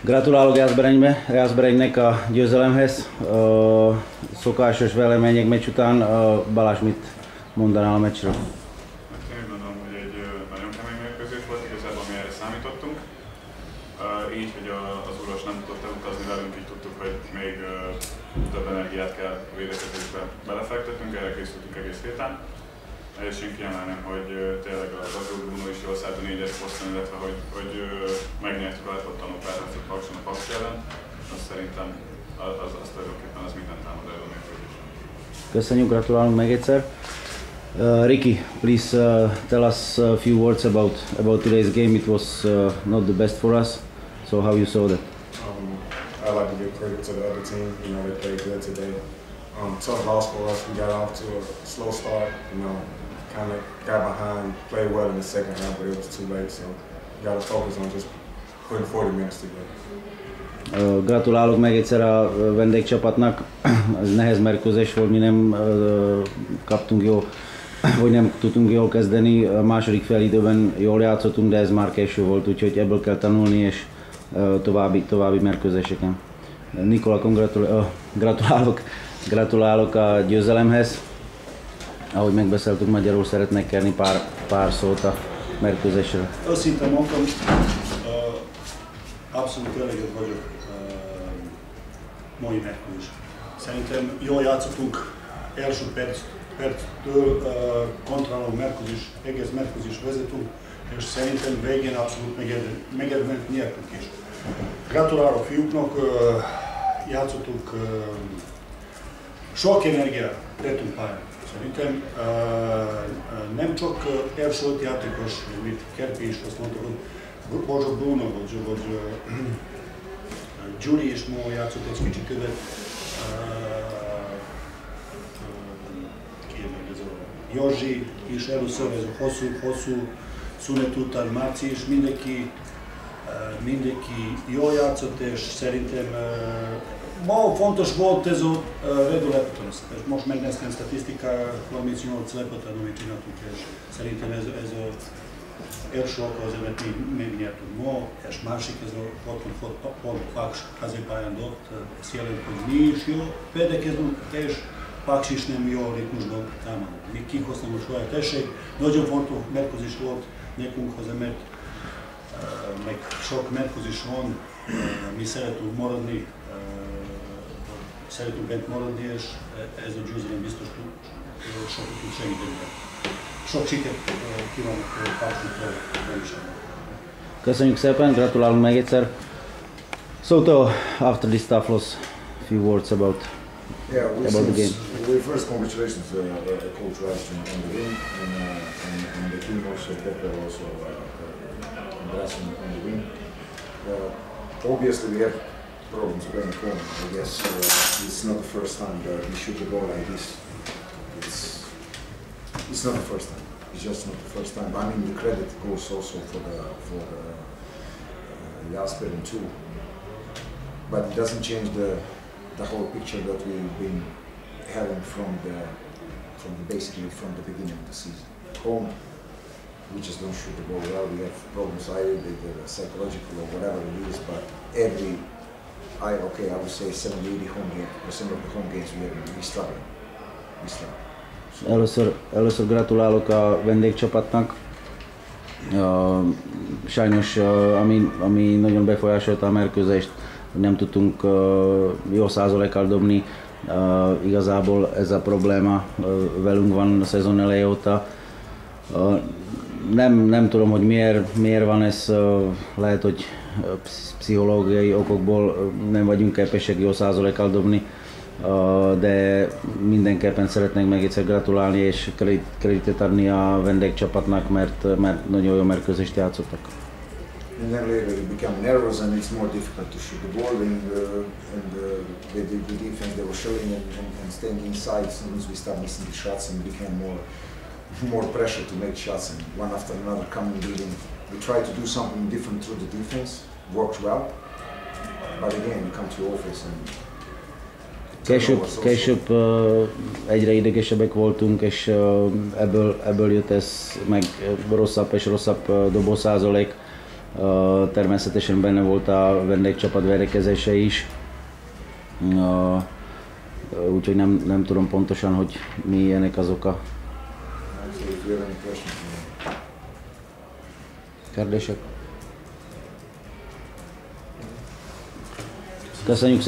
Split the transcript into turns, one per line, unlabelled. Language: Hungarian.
Gratulálok Jászberénynek a győzelemhez. A szokásos velemények meccs után Balázs mit mondanál a meccsről?
Én gondolom, hogy egy nagyon kemény mérkőzés volt, igazából mi erre számítottunk. Így, hogy az Uros nem tudott utazni velünk, így tudtuk, hogy még több energiát kell védekezésbe belefektetünk, erre készültünk egész héten. Én kiemelném, hogy tényleg az Agro Bruno is jól szállt a négyes poszton, illetve hogy, hogy megnyertük a lepottanó pályázatot Pakson a Paksi ellen. Azt szerintem az, az, az tulajdonképpen az minden támad elő
Köszönjük, gratulálunk még egyszer. Uh, Ricky, please uh, tell us a few words about about today's game. It was uh, not the best for us. So how you saw that?
Um, I like to give credit to the other team. You know, they played good today. Um, tough loss for us. We got off to a slow start. You know, kind of got behind, played well in the second half, but it was too late. So, you got to focus on just putting 40 minutes together.
Gratulálok meg egyszer a vendégcsapatnak. Ez nehéz mérkőzés volt, mi nem kaptunk jó, vagy nem tudtunk jól kezdeni. A második fél időben jól játszottunk, de ez már késő volt, úgyhogy ebből kell tanulni, és további, további mérkőzéseken. Nikola, gratulálok, gratulálok, gratulálok a győzelemhez. Ahogy megbeszéltük, magyarul szeretnék kérni pár, pár szót a mérkőzésre.
Őszintén mondtam, abszolút elégedett vagyok mai mérkőzés. Szerintem jól játszottunk első perc, perctől kontrolláló mérkőzés, egész mérkőzés vezetünk, és szerintem végén abszolút megérdemt nyertünk is. Gratulálok fiúknak, uh, játszottunk, uh, sok energiát tettünk pályán. Szerintem uh, nem csak uh, első játékos, mint Kerpi is azt mondta, hogy Borzsó Bruno, vagy, vagy uh, Julie is ma játszott egy kicsit követ. Jorzsi is először ez a hosszú, hosszú szünet után Márci is mindenki, mindenki jól játszott, és szerintem ma fontos volt ez a Redu Lepton. Most megnéztem statisztika, 38 Lepton, amit csináltunk, és szerintem ez, ez a első alkalmazást még megnyertünk ma, és másik ez a 66 pont Paks hazipályán dobott, ez jelent, hogy mi is jó védekezünk, és Paks is nem jó ritmusban támad. Mi kihoztam a saját esély. Nagyon fontos mérkőzés volt nekünk hozzá, mert meg sok mérkőzés van, uh, mi szeretünk maradni, uh, szeretünk bent maradni, és ez a győzelem biztos tud, sokat tud segíteni. Sok sikert kívánok
Köszönjük szépen, gratulálunk még egyszer. So, after this tough loss, a few words about
Yeah,
about the game.
We first congratulations to uh, uh, Coach Rice on, the win and, uh, and, and the team also, Pepe also uh, the. Uh, obviously we have problems playing home. I guess uh, it's not the first time that we shoot the ball like this. It's it's not the first time. It's just not the first time. I mean, the credit goes also for the for the uh, Jasper too. But it doesn't change the the whole picture that we've been having from the from the basically from the beginning of the season. Home, we just don't shoot the ball well. We have problems either with the psychological or whatever it is. But every, I okay, I would say 70, 80 home game percent of the home games we have, we struggle. We struggle.
Először, először gratulálok a vendégcsapatnak. Uh, sajnos, uh, ami, ami nagyon befolyásolta a mérkőzést, nem tudtunk uh, jó százalékkal dobni. Uh, igazából ez a probléma uh, velünk van a szezon eleje óta. Uh, nem, nem tudom, hogy miért, miért van ez, lehet, hogy pszichológiai okokból nem vagyunk képesek jó százalékkal dobni de mindenképpen szeretnénk meg egyszer gratulálni és kreditet adni a vendégcsapatnak, mert, mert nagyon jó mérkőzést játszottak.
And then later it became nervous and it's more difficult to shoot the ball and, uh, and uh, the, the, defense they were showing and, and, and staying inside sometimes we start missing the shots and became more more pressure to make shots and one after another coming leading. We try to do something different through the defense, works well, but again you come to office and
Később, később uh, egyre idegesebbek voltunk, és uh, ebből, ebből jött ez meg rosszabb és rosszabb uh, dobószázalék. Uh, természetesen benne volt a vendégcsapat verekezése is. Uh, úgyhogy nem, nem tudom pontosan, hogy mi ennek az oka.
So if you have any questions, uh,
Kérdések? Köszönjük